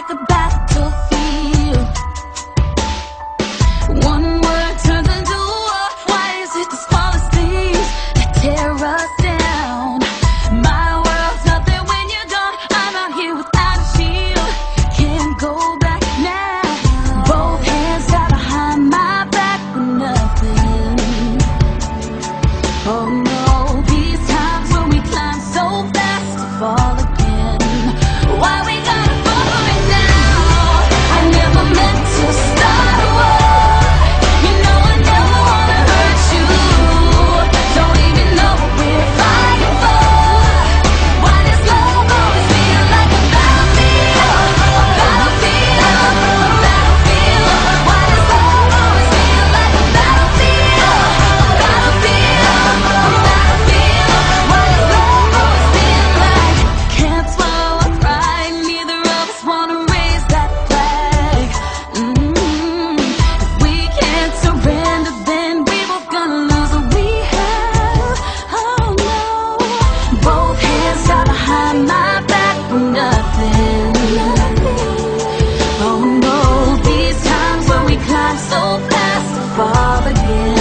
like a bath fast fall again.